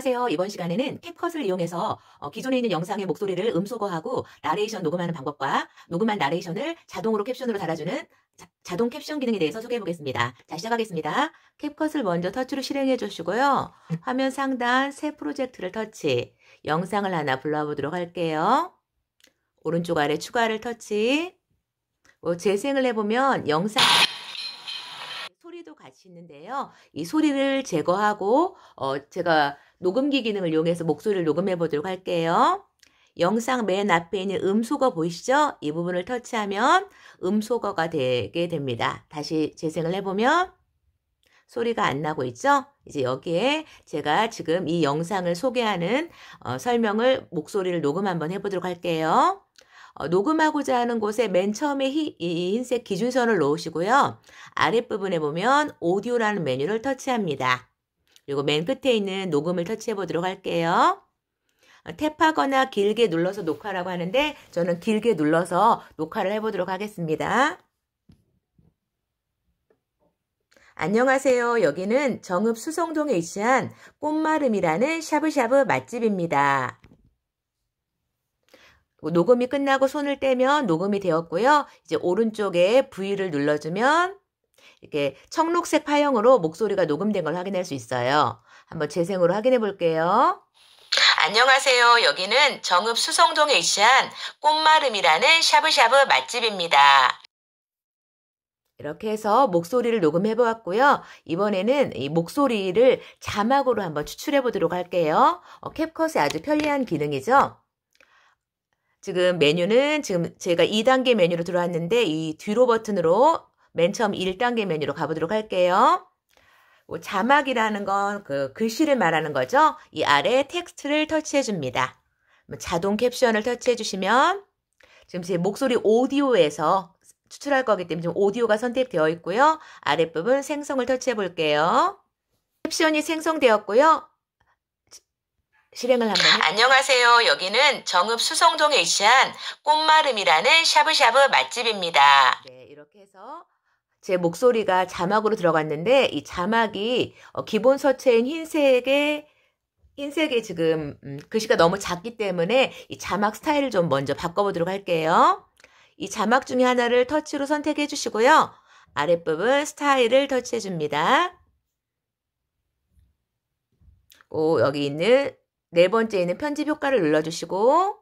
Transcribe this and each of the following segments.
안녕하세요. 이번 시간에는 캡컷을 이용해서 어, 기존에 있는 영상의 목소리를 음소거하고 나레이션 녹음하는 방법과 녹음한 나레이션을 자동으로 캡션으로 달아주는 자, 동 캡션 기능에 대해서 소개해 보겠습니다. 자, 시작하겠습니다. 캡컷을 먼저 터치로 실행해 주시고요. 화면 상단 새 프로젝트를 터치, 영상을 하나 불러보도록 할게요. 오른쪽 아래 추가를 터치, 뭐 재생을 해보면 영상 있는데요. 이 소리를 제거하고 어, 제가 녹음기 기능을 이용해서 목소리를 녹음해 보도록 할게요. 영상 맨 앞에 있는 음소거 보이시죠? 이 부분을 터치하면 음소거가 되게 됩니다. 다시 재생을 해보면 소리가 안 나고 있죠? 이제 여기에 제가 지금 이 영상을 소개하는 어, 설명을 목소리를 녹음 한번 해보도록 할게요. 어, 녹음하고자 하는 곳에 맨 처음에 히, 이 흰색 기준선을 놓으시고요. 아랫부분에 보면 오디오라는 메뉴를 터치합니다. 그리고 맨 끝에 있는 녹음을 터치해 보도록 할게요. 어, 탭하거나 길게 눌러서 녹화라고 하는데 저는 길게 눌러서 녹화를 해보도록 하겠습니다. 안녕하세요. 여기는 정읍 수성동에 위치한 꽃마름이라는 샤브샤브 맛집입니다. 녹음이 끝나고 손을 떼면 녹음이 되었고요. 이제 오른쪽에 V를 눌러주면 이렇게 청록색 파형으로 목소리가 녹음된 걸 확인할 수 있어요. 한번 재생으로 확인해 볼게요. 안녕하세요. 여기는 정읍 수성동에 위치한 꽃마름이라는 샤브샤브 맛집입니다. 이렇게 해서 목소리를 녹음해 보았고요. 이번에는 이 목소리를 자막으로 한번 추출해 보도록 할게요. 어, 캡컷의 아주 편리한 기능이죠. 지금 메뉴는 지금 제가 2단계 메뉴로 들어왔는데 이 뒤로 버튼으로 맨 처음 1단계 메뉴로 가보도록 할게요. 뭐 자막이라는 건 그 글씨를 말하는 거죠. 이 아래 텍스트를 터치해 줍니다. 뭐 자동 캡션을 터치해 주시면 지금 제 목소리 오디오에서 추출할 거기 때문에 지금 오디오가 선택되어 있고요. 아랫부분 생성을 터치해 볼게요. 캡션이 생성되었고요. 실행을 한번 해. 안녕하세요. 여기는 정읍 수성동에 위치한 꽃마름이라는 샤브샤브 맛집입니다. 네, 이렇게 해서 제 목소리가 자막으로 들어갔는데 이 자막이 어, 기본 서체인 흰색의 흰색의 지금 음, 글씨가 너무 작기 때문에 이 자막 스타일을 좀 먼저 바꿔보도록 할게요. 이 자막 중에 하나를 터치로 선택해 주시고요. 아랫부분 스타일을 터치해 줍니다. 오, 여기 있는 네 번째 있는 편집 효과를 눌러주시고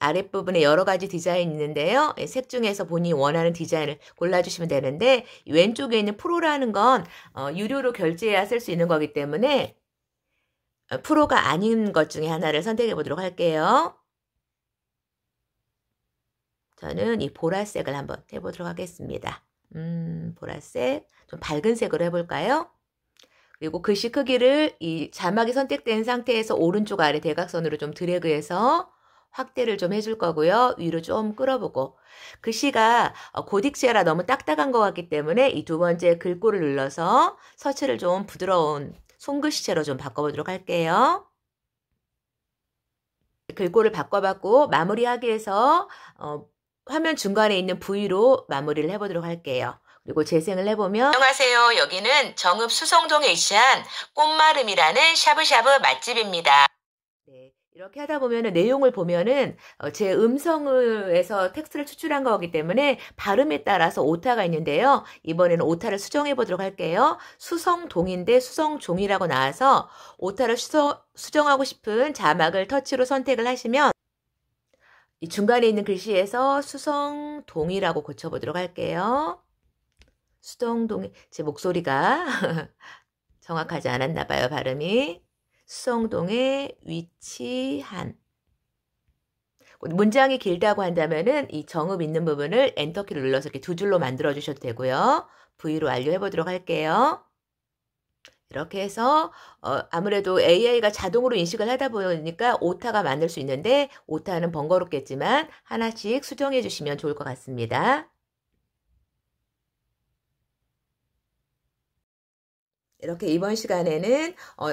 아랫부분에 여러 가지 디자인이 있는데요. 예, 색 중에서 본인이 원하는 디자인을 골라주시면 되는데 왼쪽에 있는 프로라는 건 어, 유료로 결제해야 쓸 수 있는 거기 때문에 어, 프로가 아닌 것 중에 하나를 선택해 보도록 할게요. 저는 이 보라색을 한번 해보도록 하겠습니다. 음, 보라색. 좀 밝은 색으로 해볼까요? 그리고 글씨 크기를 이 자막이 선택된 상태에서 오른쪽 아래 대각선으로 좀 드래그해서 확대를 좀 해줄 거고요. 위로 좀 끌어보고 글씨가 어, 고딕체라 너무 딱딱한 것 같기 때문에 이 두 번째 글꼴을 눌러서 서체를 좀 부드러운 손글씨체로 좀 바꿔보도록 할게요. 글꼴을 바꿔봤고 마무리하기 위해서 어, 화면 중간에 있는 V로 마무리를 해보도록 할게요. 그리고 재생을 해보면 안녕하세요. 여기는 정읍 수성동에 위치한 꽃마름이라는 샤브샤브 맛집입니다. 이렇게 하다 보면은 내용을 보면은 어, 제 음성에서 텍스트를 추출한 거기 때문에 발음에 따라서 오타가 있는데요. 이번에는 오타를 수정해 보도록 할게요. 수성동인데 수성종이라고 나와서 오타를 수정, 수정하고 싶은 자막을 터치로 선택을 하시면 이 중간에 있는 글씨에서 수성동이라고 고쳐보도록 할게요. 수동동, 제 목소리가 정확하지 않았나 봐요, 발음이. 수성동에 위치한 문장이 길다고 한다면은 이 정읍 있는 부분을 엔터키를 눌러서 이렇게 두 줄로 만들어 주셔도 되고요. V로 완료해 보도록 할게요. 이렇게 해서 어, 아무래도 AI가 자동으로 인식을 하다 보니까 오타가 많을 수 있는데 오타는 번거롭겠지만 하나씩 수정해 주시면 좋을 것 같습니다. 이렇게 이번 시간에는 어,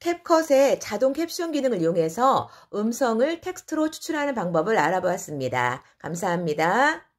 캡컷의 자동 캡션 기능을 이용해서 음성을 텍스트로 추출하는 방법을 알아보았습니다. 감사합니다.